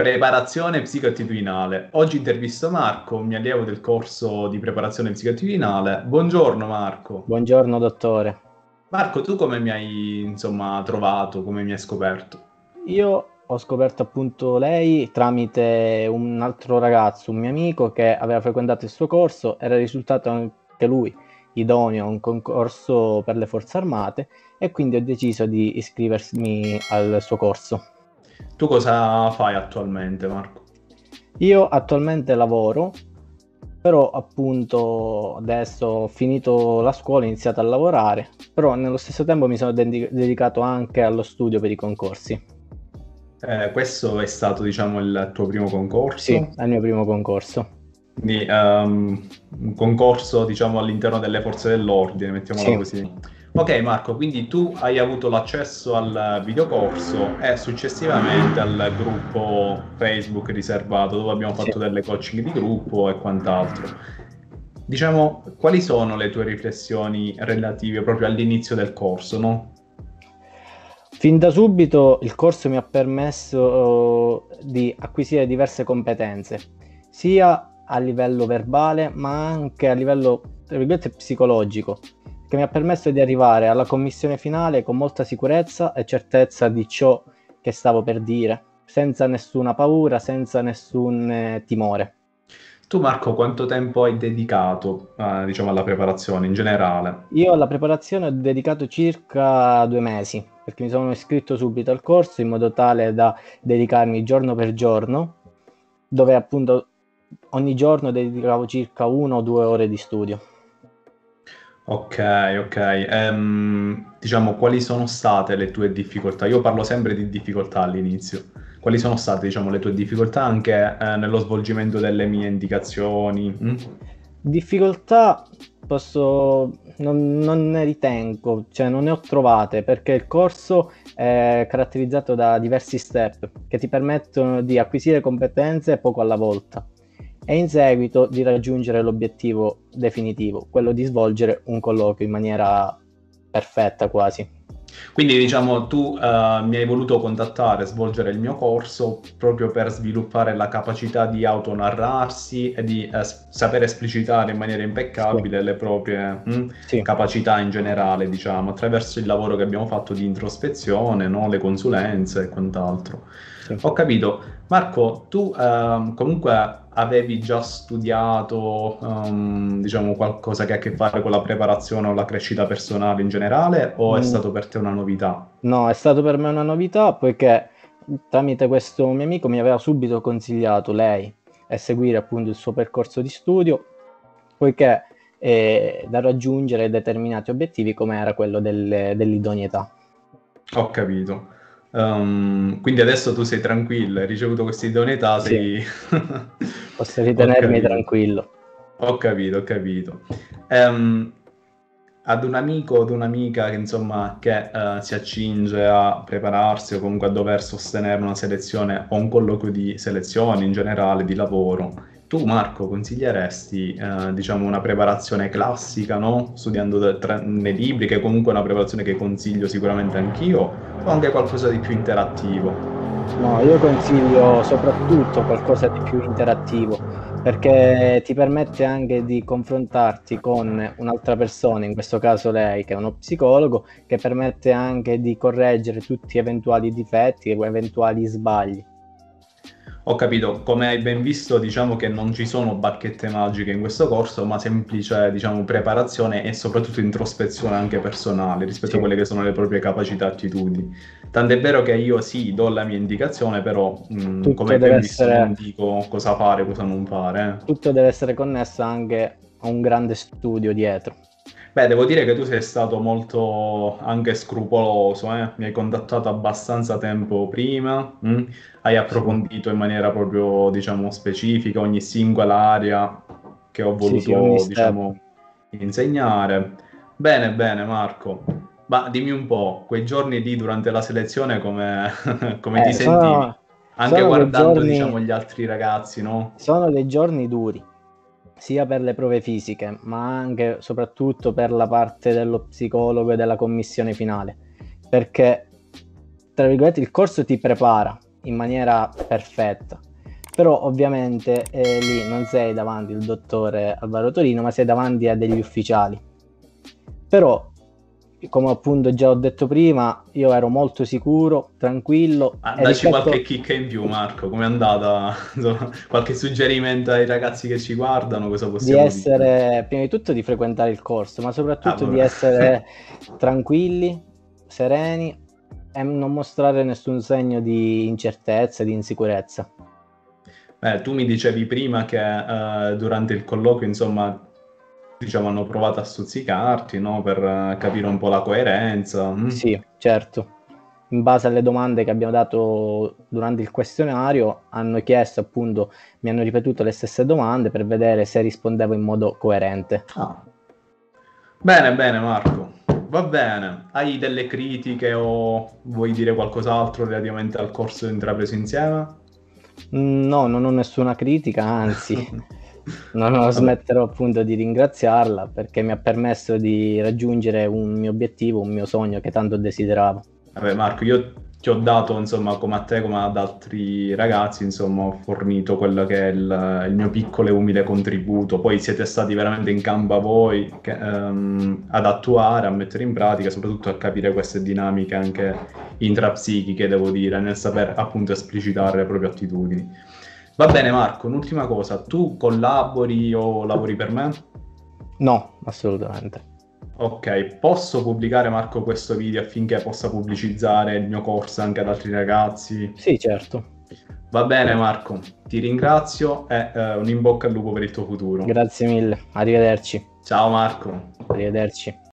Preparazione psicoattitudinale. Oggi intervisto Marco, un mio allievo del corso di preparazione psicoattitudinale. Buongiorno Marco. Buongiorno dottore. Marco, tu come mi hai insomma trovato, come mi hai scoperto? Io ho scoperto appunto lei tramite un altro ragazzo, un mio amico che aveva frequentato il suo corso, era risultato anche lui idoneo a un concorso per le forze armate e quindi ho deciso di iscrivermi al suo corso. Tu cosa fai attualmente, Marco? Io attualmente lavoro, però appunto adesso ho finito la scuola, ho iniziato a lavorare, però nello stesso tempo mi sono dedicato anche allo studio per i concorsi. Eh, questo è stato, diciamo, il tuo primo concorso? Sì, è il mio primo concorso. Quindi um, un concorso, diciamo, all'interno delle forze dell'ordine, mettiamola sì. così. Ok Marco, quindi tu hai avuto l'accesso al videocorso e successivamente al gruppo Facebook riservato dove abbiamo fatto sì. delle coaching di gruppo e quant'altro. Diciamo, quali sono le tue riflessioni relative proprio all'inizio del corso, no? Fin da subito il corso mi ha permesso di acquisire diverse competenze, sia a livello verbale ma anche a livello, psicologico che mi ha permesso di arrivare alla commissione finale con molta sicurezza e certezza di ciò che stavo per dire, senza nessuna paura, senza nessun eh, timore. Tu Marco, quanto tempo hai dedicato eh, diciamo, alla preparazione in generale? Io alla preparazione ho dedicato circa due mesi, perché mi sono iscritto subito al corso in modo tale da dedicarmi giorno per giorno, dove appunto ogni giorno dedicavo circa una o due ore di studio. Ok, ok. Ehm, diciamo, quali sono state le tue difficoltà? Io parlo sempre di difficoltà all'inizio. Quali sono state, diciamo, le tue difficoltà anche eh, nello svolgimento delle mie indicazioni? Mm? Difficoltà posso... Non, non, ne ritengo, cioè non ne ho trovate perché il corso è caratterizzato da diversi step che ti permettono di acquisire competenze poco alla volta e in seguito di raggiungere l'obiettivo definitivo, quello di svolgere un colloquio in maniera perfetta quasi. Quindi diciamo tu uh, mi hai voluto contattare, svolgere il mio corso proprio per sviluppare la capacità di autonarrarsi e di uh, sapere esplicitare in maniera impeccabile sì. le proprie mh, mm, sì. capacità in generale, diciamo, attraverso il lavoro che abbiamo fatto di introspezione, no? le consulenze e quant'altro. Sì. Ho capito. Marco, tu uh, comunque avevi già studiato, um, diciamo, qualcosa che ha a che fare con la preparazione o la crescita personale in generale o mm. è stato per te una novità? No, è stato per me una novità poiché tramite questo mio amico mi aveva subito consigliato lei a seguire appunto il suo percorso di studio poiché è da raggiungere determinati obiettivi come era quello del, dell'idoneità. Ho capito. Um, quindi adesso tu sei tranquillo, hai ricevuto questa idoneità, sei... Posso ritenermi tranquillo. Ho capito, ho capito. Um, ad un amico o ad un'amica che insomma che uh, si accinge a prepararsi o comunque a dover sostenere una selezione o un colloquio di selezione in generale di lavoro, tu Marco consiglieresti uh, diciamo una preparazione classica, no? Studiando tra- nei libri, che comunque è una preparazione che consiglio sicuramente anch'io, o anche qualcosa di più interattivo? No, io consiglio soprattutto qualcosa di più interattivo perché ti permette anche di confrontarti con un'altra persona, in questo caso lei che è uno psicologo, che permette anche di correggere tutti eventuali difetti eventuali sbagli. Ho capito, come hai ben visto, diciamo che non ci sono bacchette magiche in questo corso, ma semplice, diciamo, preparazione e soprattutto introspezione anche personale rispetto sì. a quelle che sono le proprie capacità e attitudini. Tant'è vero che io sì, do la mia indicazione, però mh, mm, come hai ben visto essere... non dico cosa fare, cosa non fare. Eh. Tutto deve essere connesso anche a un grande studio dietro. Beh, devo dire che tu sei stato molto anche scrupoloso, eh? mi hai contattato abbastanza tempo prima, mh? Mm? hai approfondito in maniera proprio, diciamo, specifica ogni singola area che ho voluto, sì, sì, diciamo, insegnare. Bene, bene, Marco. Ma dimmi un po', quei giorni lì durante la selezione come, come eh, ti sono, sentivi? Anche guardando, giorni, diciamo, gli altri ragazzi, no? Sono dei giorni duri sia per le prove fisiche, ma anche soprattutto per la parte dello psicologo e della commissione finale, perché tra virgolette il corso ti prepara, in maniera perfetta. Però ovviamente eh, lì non sei davanti al dottore Alvaro Torino, ma sei davanti a degli ufficiali. Però come appunto già ho detto prima, io ero molto sicuro, tranquillo. Ah, dacci rispetto... qualche chicca in più, Marco. Come è andata? qualche suggerimento ai ragazzi che ci guardano? Cosa possiamo di essere, dire? prima di tutto, di frequentare il corso, ma soprattutto ah, di essere tranquilli, sereni e non mostrare nessun segno di incertezza, di insicurezza. Beh, tu mi dicevi prima che uh, durante il colloquio, insomma, diciamo, hanno provato a stuzzicarti no? per uh, capire un po' la coerenza. Mm. Sì, certo. In base alle domande che abbiamo dato durante il questionario, hanno chiesto appunto, mi hanno ripetuto le stesse domande per vedere se rispondevo in modo coerente. Ah. Bene, bene, Marco. Va bene. Hai delle critiche o vuoi dire qualcos'altro relativamente al corso intrapreso insieme? Mm, no, non ho nessuna critica, anzi. non smetterò appunto di ringraziarla perché mi ha permesso di raggiungere un mio obiettivo, un mio sogno che tanto desideravo. Vabbè Marco, io ti ho dato, insomma, come a te, come ad altri ragazzi, insomma, ho fornito quello che è il, il mio piccolo e umile contributo. Poi siete stati veramente in campo voi che, um, ad attuare, a mettere in pratica, soprattutto a capire queste dinamiche anche intrapsichiche, devo dire, nel saper appunto esplicitare le proprie attitudini. Va bene Marco, un'ultima cosa, tu collabori o lavori per me? No, assolutamente. Ok, posso pubblicare Marco questo video affinché possa pubblicizzare il mio corso anche ad altri ragazzi? Sì, certo. Va bene Marco, ti ringrazio e eh, un in bocca al lupo per il tuo futuro. Grazie mille, arrivederci. Ciao Marco. Arrivederci.